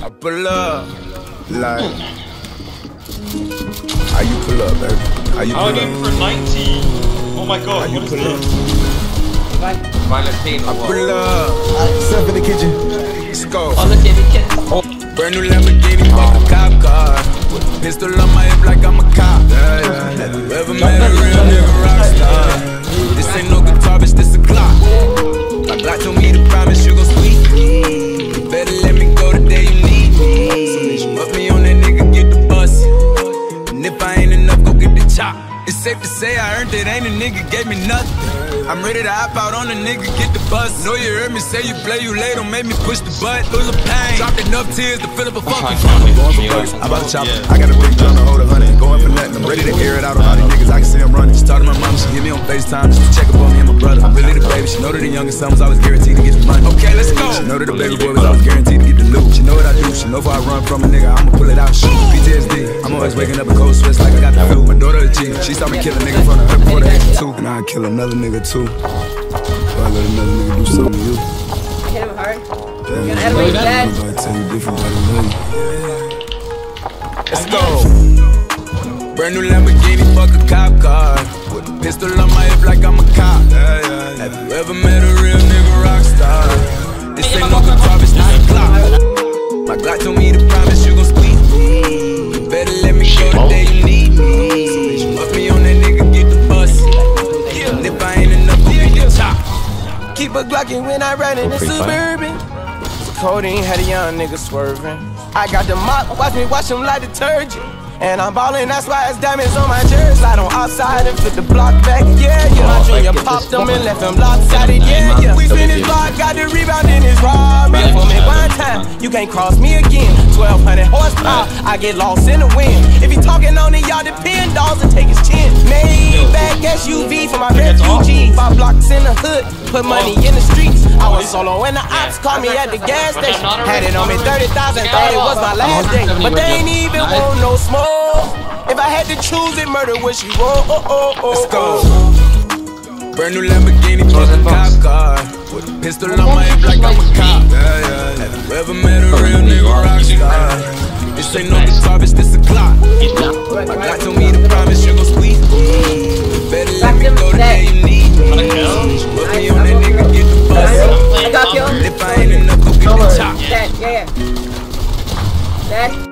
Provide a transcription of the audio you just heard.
I pull up, like. How you pull up, baby? How you I pull would aim up? for 90. Oh my god, How you what is pull up? this? Valentino. I pull up. Step in the kitchen. Let's go. Oh, look at me, kid. Brand new Lamborghini, fuck a cop car. Pistol on my hip like I'm a cop. Yeah, yeah. Have safe to say I earned it, ain't a nigga gave me nothing. I'm ready to hop out on a nigga, get the bus. Know you heard me say you play, you late, don't make me push the butt. Full of pain, dropped enough tears to fill up a fucking funnel. Going for bucks, i'm bought a chopper. I got a big drum to hold a hundred. Going for nothing, I'm ready to air it out on all these niggas. I can see I'm running. She talked to my mom, she hit me on FaceTime just to check up on me and my brother. I'm really the baby. She know that the youngest son was always guaranteed to get the money. Okay, let's go. She know that the baby boy was always guaranteed to get the loot. She know what I do. She know if I run from a nigga, I'ma pull it out. Shoot. PTSD. I'm always waking up in cold sweats like I got the flu. My daughter a G. She saw me kill a nigga in front of her before the age of two. And I'd kill another nigga too. If I let another nigga do something to you. Hit him hard. Damn, Gonna head away. Everybody tell you different, but I love. Let's go. Brand new Lamborghini, fuck a cop car. With a pistol on my hip like I'm a cop. Have you ever met a real nigga rock star? This ain't no guitar, bitch, this a Glock. My Glock told me to promise you gon' squeeze me. You better let me go the day you need Keep a Glockin' when I ride in the Suburban. Codeine had a young nigga swerving. I got the mop, watch me wash him like detergent. And I'm ballin', that's why it's diamonds on my jersey. Slide on outside and flip the block back, yeah, yeah. My junior popped him and left him lopsided, yeah, yeah. We spin his block, got the rebound in his robin. For me one time, you can't cross me again. 1200 horsepower, I get lost in the wind. If he talking on it, y'all depend, dolls and take his chin. Maybach SUV blocks in the hood, put money in the streets. I was solo and the ops called me at the gas station. Had it on me 30,000, thought it was my last day. But they ain't even want no smoke. If I had to choose it, murder would she roll? Oh, oh, oh, Let's go. oh. Brand new Lamborghini, fuck a cop car. With a pistol on my hip like I'm a cop. Yeah, yeah. Have you ever met a real nigga rock star? This ain't no guitar, bitch, this a Glock. My Glock told me to promise you gon' squeeze me. Dad?